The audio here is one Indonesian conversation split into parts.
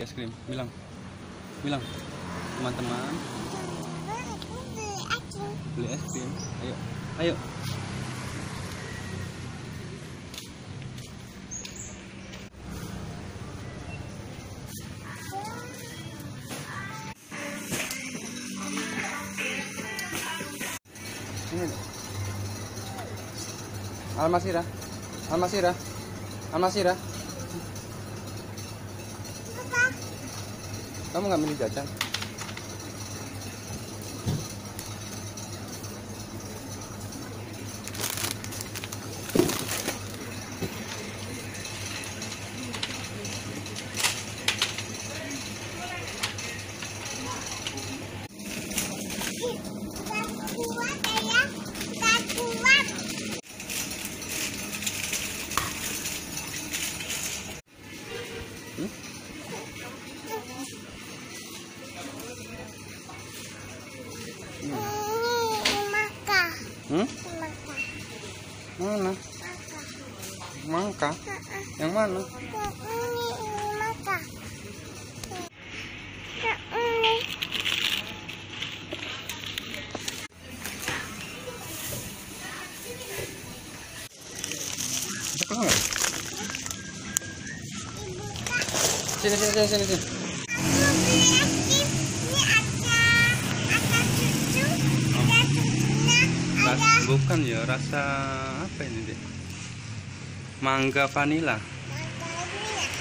beli es krim. Bilang. Bilang. Teman-teman. Beli es krim. Ayo. Ayo. Almasira Almasira Almasira kamu nggak beli jajan hmm? Hmm? Mana? Mangka? Yang mana? Nggak? Sini, sini, sini, sini, sini. Bukan ya, rasa apa ini deh? Mangga vanila.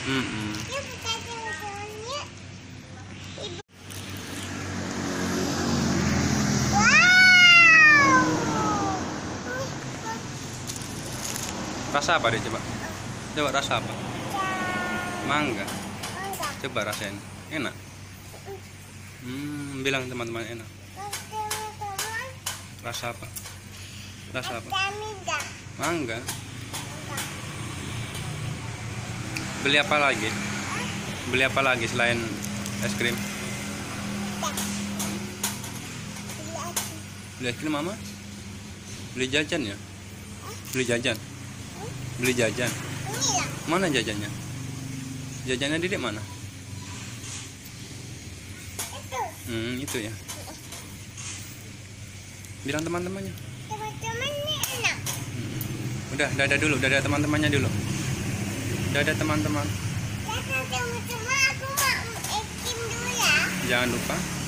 Mm-mm. Rasa apa deh coba? Coba rasa apa? Mangga. Coba rasain. Enak. Hmm, bilang teman-teman enak. Rasa apa? Rasa apa? Mangga. Beli apa lagi? Beli apa lagi selain es krim? Beli es krim mama? Beli jajan ya? Beli jajan? Beli jajan? Mana jajannya? Jajannya Didik mana? Hmm, itu ya. Bilang teman-temannya. Udah, dadah dulu, dadah teman-temannya dulu. Dadah teman-teman. Jangan lupa